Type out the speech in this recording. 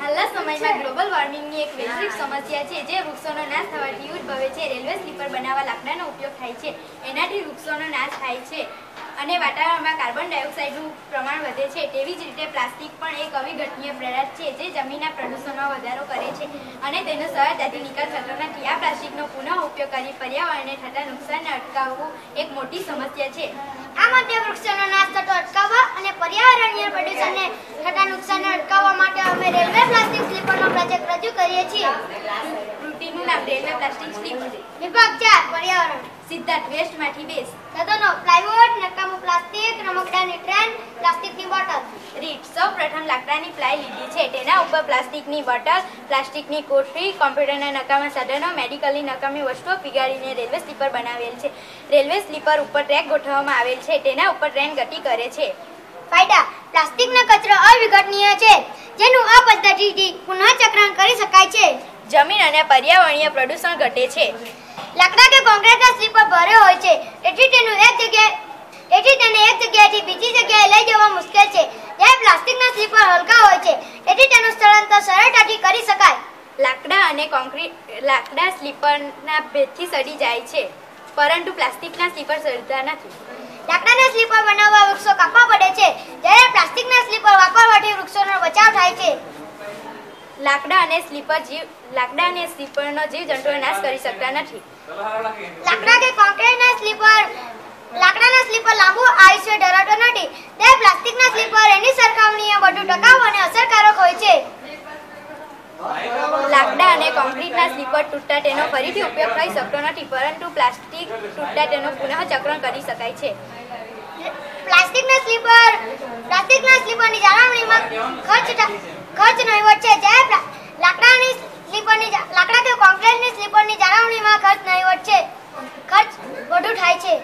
હાલના સમયમાં ગ્લોબલ વોર્મિંગની એક વૈશ્વિક સમસ્યા છે જે વૃક્ષોનો નાશ થવાથી ઉદ્ભવે છે. રેલવે સ્લીપર બનાવવા લાકડાનો ઉપયોગ થાય છે. એનાથી વૃક્ષોનો નાશ થાય છે. અને વાતાવરણમાં કાર્બન ડાયોક્સાઇડનું પ્રમાણ વધે છે. તેવી જ રીતે પ્લાસ્ટિક પણ એક અવિઘટનીય પદાર્થ છે જે જમીનના પ્રદૂષણમાં વધારો કરે છે અને તેનો સરળતાથી નિકાલ થતો નથી. આ પ્લાસ્ટિકનો પુનઃ ઉપયોગ કરી પર્યાવરણને થતા નુકસાનને અટકાવવું એક મોટી સમસ્યા છે. આ માટે વૃક્ષોનો નાશ થતો અટકાવવા અને પર્યાવરણીય પ્રદૂષણને થતા નુકસાનને અટકાવવા અમે રેલવે પ્લાસ્ટિક સ્લીપરનો પ્રોજેક્ટ રજૂ કરીએ છીએ. કૃતિનું નામ રેલવે પ્લાસ્ટિક સ્લીપ વિભાગ ચાર પર્યાવરણ. સિદ્ધાર્થ વેસ્ટમાંથી બેસ. સાધનો પ્લાયવુડ નકામું પ્લાસ્ટિક રમકડાની ટ્રેન પ્લાસ્ટિકની બોટલ. રીટ સૌ પ્રથમ લાકડાની પ્લાય લીધી છે. તેના ઉપર પ્લાસ્ટિકની બોટલ પ્લાસ્ટિકની કોઠરી કોમ્પ્યુટરના નકામા સાધનો મેડિકલની નકામી વસ્તુઓ પીગાડીને રેલવે સ્લીપર બનાવેલ છે. રેલવે સ્લીપર ઉપર ટ્રેક ગોઠવવામાં આવેલ છે. તેના ઉપર ટ્રેન ગતિ કરે છે. ફાયદા. પ્લાસ્ટિકનો કચરો અવિઘટનીય છે. જેનું આ પદ્ધતિથી પુનઃચક્રણ કરી શકાય છે. જમીન અને પર્યાવરણીય પ્રદૂષણ ઘટે છે. લાકડા કે કોન્ક્રીટના પર ભરે હોય છે. તેથી તેનું એક જગ્યાએ તેથી તેને એક જગ્યાએથી બીજી જગ્યાએ લઈ જવા મુશ્કેલ છે. જ્યારે પ્લાસ્ટિકના સ્લીપર હલકા હોય છે તેથી તેનું સ્થળાંતર સરળતાથી કરી શકાય. લાકડા અને કોન્ક્રીટ લાકડા સ્લીપરના ભેદથી સડી જાય છે પરંતુ પ્લાસ્ટિકના સ્લીપર સડતા નથી. લાકડાના સ્લીપર બનાવવા વૃક્ષો કાપવા પડે છે જ્યારે પ્લાસ્ટિકના સ્લીપર વાપરવાથી વૃક્ષોનો બચાવ થાય છે. લાકડા અને સ્લીપર જીવ, લાકડા અને સ્લીપરનો જીવ જંતુઓ નાશ કરી શકતા નથી. લાકડા કે કોન્ક્રીટના સ્લીપર, લાકડાના સ્લીપર લાંબુ આયુષ્ય ધરાવતો નથી. તે પ્લાસ્ટિકના સ્લીપર, એની સરખામણીએ વધુ ટકાઉ અને અસરકારક હોય છે. લાકડા અને કોન્ક્રીટના સ્લીપર તૂટતા તેનો ફરીથી ઉપયોગ થઈ શકતો નથી, પરંતુ પ્લાસ્ટિક તૂટતા તેનું પુનઃચક્રણ કરી શકાય છે. પ્લાસ્ટિકના સ્લીપર, પ્લાસ્ટિકના સ્લીપરની જાળવણીમાં ખર્ચ નહિવત છે. જે લાકડાની સ્લીપરની લાકડા કે કોન્ક્રીટની સ્લીપરની જાળવણીમાં ખર્ચ નહિવત છે. ખર્ચ વધુ થાય છે.